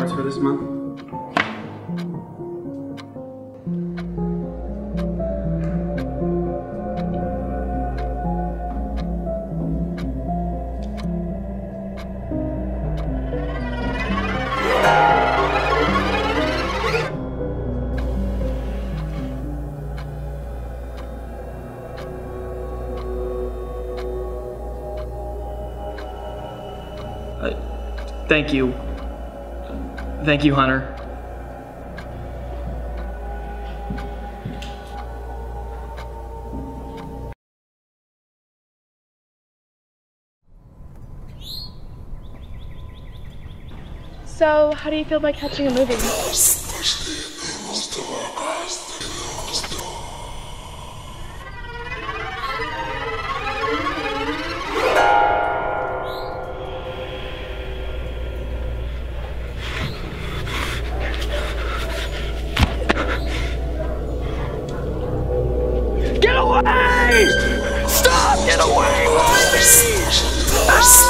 Reports for this month. Uh, thank you. Thank you, Hunter. So, how do you feel about catching a movie? away! Stop! Get away! Please!